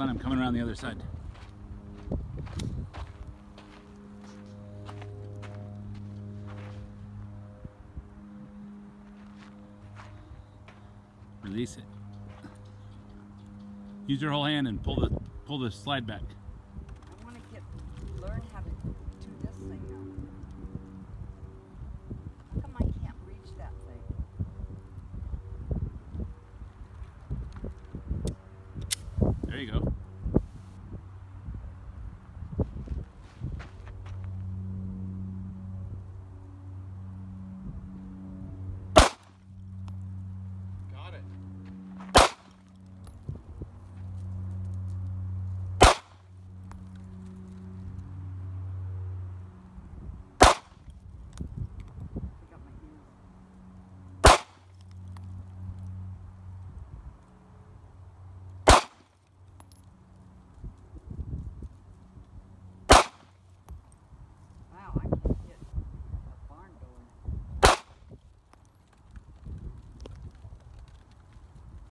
On, I'm coming around the other side. Release it. Use your whole hand and pull the pull the slide back. I want to get learn how to do this thing now. How come I can't reach that thing? There you go.